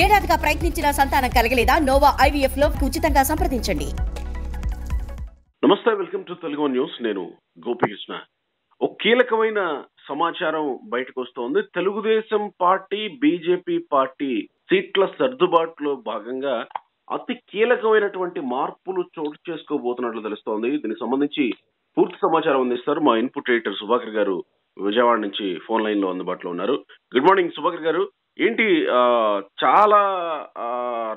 ఏడాదిగా ప్రయత్నించిన సంతానం కలగలేదా? నోవా ఐవీఎఫ్లో ఉచితంగా సంప్రదించండి. నమస్తే వెల్కమ్ టు తెలుగు న్యూస్. నేను గోపికృష్ణ. ఒక కీలకమైన సమాచారం బయటకు వస్తోంది. తెలుగుదేశం పార్టీ బీజేపీ పార్టీ సీట్ల సర్దుబాటులో భాగంగా అతి కీలకమైనటువంటి మార్పులు చోటు చేసుకోబోతున్నట్లు తెలుస్తోంది. దీనికి సంబంధించి పూర్తి సమాచారం అందిస్తారు మా ఇన్పుట్ ఎడిటర్ సుభాకర్ గారు. విజయవాడ నుంచి ఫోన్ లైన్లో అందుబాటులో ఉన్నారు. గుడ్ మార్నింగ్ సుభాకర్ గారు. ఏంటి చాలా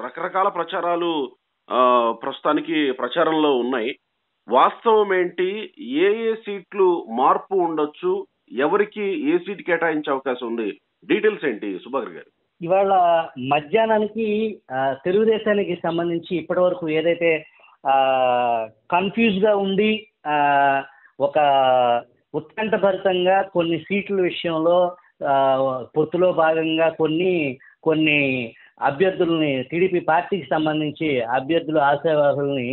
రకరకాల ప్రచారాలు ప్రస్తుతానికి ప్రచారంలో ఉన్నాయి. వాస్తవం ఏంటి ఏ ఏ సీట్లు మార్పు ఉండొచ్చు ఎవరికి ఏ సీట్ కేటాయించే అవకాశం ఉంది? డీటెయిల్స్ ఏంటి సుభాకర్ గారు? ఇవాళ మధ్యాహ్నానికి తెలుగుదేశానికి సంబంధించి ఇప్పటి వరకు ఏదైతే కన్ఫ్యూజ్గా ఉండి ఒక ఉత్కంఠభరితంగా కొన్ని సీట్ల విషయంలో పొత్తులో భాగంగా కొన్ని కొన్ని అభ్యర్థుల్ని టీడీపీ పార్టీకి సంబంధించి అభ్యర్థులు ఆశావాహుల్ని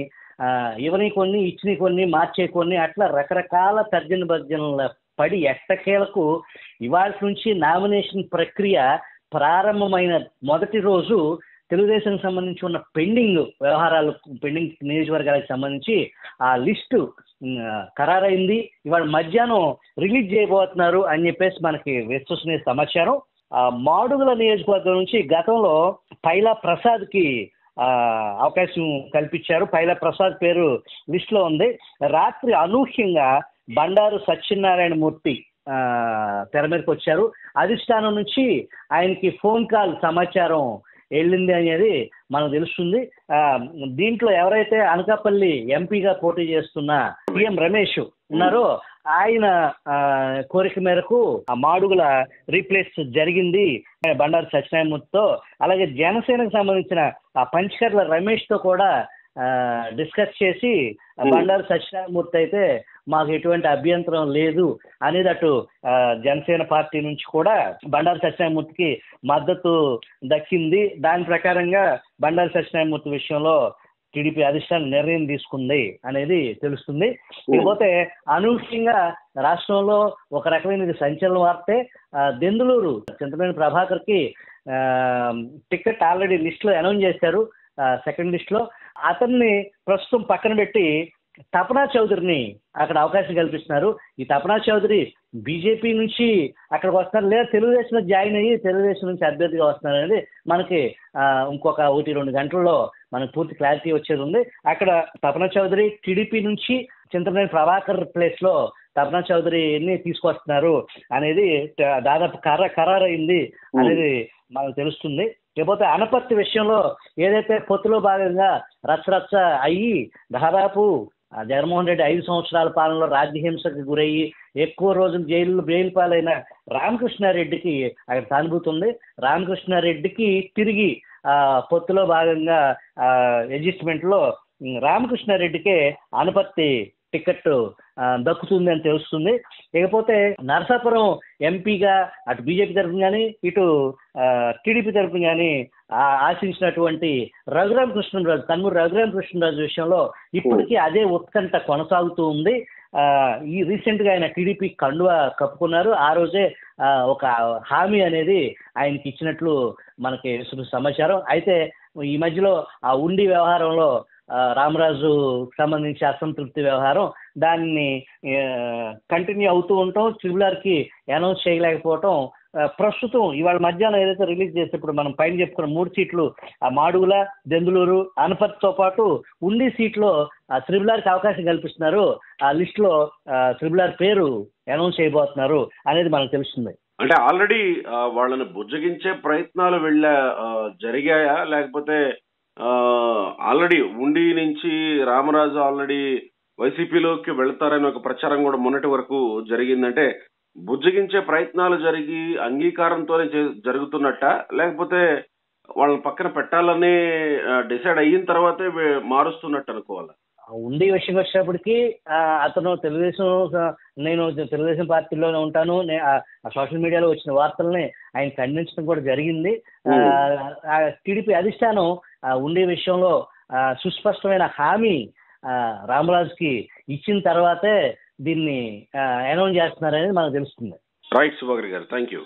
ఇవని కొన్ని ఇచ్చినవి కొన్ని మార్చే కొన్ని అట్లా రకరకాల తర్జన భర్జనల పడి ఎట్టకేలకు ఇవాళ నుంచి నామినేషన్ ప్రక్రియ ప్రారంభమైన మొదటి రోజు తెలుగుదేశం సంబంధించి ఉన్న పెండింగ్ వ్యవహారాలు పెండింగ్ నియోజకవర్గాలకు సంబంధించి ఆ లిస్టు ఖరారైంది. ఇవాళ మధ్యాహ్నం రిలీజ్ చేయబోతున్నారు అని చెప్పేసి మనకి విశ్వసనీయ సమాచారం. ఆ మాడుగుల నియోజకవర్గం నుంచి గతంలో పైలా ప్రసాద్కి ఆ, అవకాశం కల్పించారు. పైలా ప్రసాద్ పేరు లిస్ట్లో ఉంది. రాత్రి అనూహ్యంగా బండారు సత్యనారాయణ మూర్తి ఆ, తెర మీదకి వచ్చారు. అధిష్టానం నుంచి ఆయనకి ఫోన్ కాల్ సమాచారం వెళ్ళింది అనేది మనకు తెలుస్తుంది. ఆ, దీంట్లో ఎవరైతే అనకాపల్లి ఎంపీగా పోటీ చేస్తున్న పిఎం రమేష్ ఉన్నారో ఆయన ఆ, కోరిక మేరకు ఆ మాడుగుల రీప్లేస్ జరిగింది. బండారు సత్యనారాయణమూర్తితో అలాగే జనసేనకు సంబంధించిన ఆ పంచకర్ల రమేష్తో కూడా ఆ, డిస్కస్ చేసి బండారు సత్యనారాయణమూర్తి అయితే మాకు ఎటువంటి అభ్యంతరం లేదు అనేది అటు జనసేన పార్టీ నుంచి కూడా బండారు సత్యనారాయణమూర్తికి మద్దతు దక్కింది. దాని ప్రకారంగా బండారు సత్యనారాయణమూర్తి విషయంలో టీడీపీ అధిష్టానం నిర్ణయం తీసుకుంది అనేది తెలుస్తుంది. ఇకపోతే అనూహ్యంగా రాష్ట్రంలో ఒక రకమైన సంచలన వార్తే దెందులూరు చింతమనేని ప్రభాకర్కి టికెట్ ఆల్రెడీ లిస్ట్లో అనౌన్స్ చేశారు సెకండ్ లిస్ట్లో అతన్ని ప్రస్తుతం పక్కన పెట్టి తపనా చౌదరిని అక్కడ అవకాశం కల్పిస్తున్నారు. ఈ తపనా చౌదరి బీజేపీ నుంచి అక్కడికి వస్తున్నారు లేదా తెలుగుదేశంలో జాయిన్ అయ్యి తెలుగుదేశం నుంచి అభ్యర్థిగా వస్తున్నారు అనేది మనకి ఇంకొక ఒకటి రెండు గంటల్లో మనకు పూర్తి క్లారిటీ వచ్చేది ఉంది. అక్కడ తపనా చౌదరి టీడీపీ నుంచి చింతమనేని ప్రభాకర్ ప్లేస్లో తపనా చౌదరిని తీసుకొస్తున్నారు అనేది దాదాపు ఖరా ఖరారైంది అనేది మనకు తెలుస్తుంది. లేకపోతే అనపర్తి విషయంలో ఏదైతే పొత్తులో భాగంగా రచ్చరచ్చ అయ్యి దాదాపు జగన్మోహన్ రెడ్డి ఐదు సంవత్సరాల పాలనలో రాజ్యహింసకు గురయ్యి ఎక్కువ రోజులు జైలు బెయిల్ పాలైన రామకృష్ణారెడ్డికి అక్కడ సానుభూతి ఉంది రామకృష్ణారెడ్డికి తిరిగి ఆ పొత్తులో భాగంగా అడ్జస్ట్మెంట్లో రామకృష్ణారెడ్డికే అనుపత్తి టికెట్ ఆ, దక్కుతుంది అని తెలుస్తుంది ఇకపోతే నరసాపురం ఎంపీగా అటు బీజేపీ తరఫున కానీ ఇటు టీడీపీ తరఫున కానీ ఆశించినటువంటి రఘురామ కృష్ణరాజు కన్మూరు రఘురామ కృష్ణరాజు విషయంలో ఇప్పటికీ అదే ఉత్కంఠ కొనసాగుతూ ఉంది. ఆ, ఈ రీసెంట్గా ఆయన టీడీపీ కండువా కప్పుకున్నారు. ఆ రోజే ఒక హామీ అనేది ఆయనకి ఇచ్చినట్లు మనకి సమాచారం. అయితే ఈ మధ్యలో ఆ ఉండి వ్యవహారంలో రామరాజు సంబంధించి అసంతృప్తి వ్యవహారం దాన్ని కంటిన్యూ అవుతూ ఉంటాం. ట్రిబులర్కి అనౌన్స్ చేయలేకపోవటం ప్రస్తుతం ఇవాళ మధ్యాహ్నం ఏదైతే రిలీజ్ చేసేప్పుడు మనం పైన చెప్పుకున్న మూడు సీట్లు ఆ మాడుగుల దెందులూరు అనపర్తితో పాటు ఉండి సీట్లో త్రిబులార్కి అవకాశం కల్పిస్తున్నారు. ఆ లిస్ట్లో త్రిబులార్ పేరు అనౌన్స్ చేయబోతున్నారు అనేది మనకు తెలుస్తుంది. అంటే ఆల్రెడీ వాళ్ళని బుజ్జగించే ప్రయత్నాలు వెళ్ళా జరిగాయా? లేకపోతే ఆల్రెడీ ఉండి నుంచి రామరాజు ఆల్రెడీ వైసీపీలోకి వెళ్తారని ఒక ప్రచారం కూడా మొన్నటి వరకు జరిగిందంటే బుజ్జగించే ప్రయత్నాలు జరిగి అంగీకారంతోనే జరుగుతున్నట్ట? లేకపోతే వాళ్ళని పక్కన పెట్టాలని డిసైడ్ అయిన తర్వాతే మారుస్తున్నట్టు అనుకోవాలా? ఉండి విషయం వచ్చేటప్పటికి ఆ, అతను తెలుగుదేశం నేను తెలుగుదేశం పార్టీలోనే ఉంటాను సోషల్ మీడియాలో వచ్చిన వార్తల్ని ఆయన ఖండించడం కూడా జరిగింది. టీడీపీ అధిష్టానం ఉండే విషయంలో సుస్పష్టమైన హామీ ఆ, రామరాజుకి ఇచ్చిన తర్వాతే దీన్ని అనౌన్స్ చేస్తున్నారనేది మనకు తెలుస్తుంది. రైట్ సుభాగర్ గారు థ్యాంక్ యూ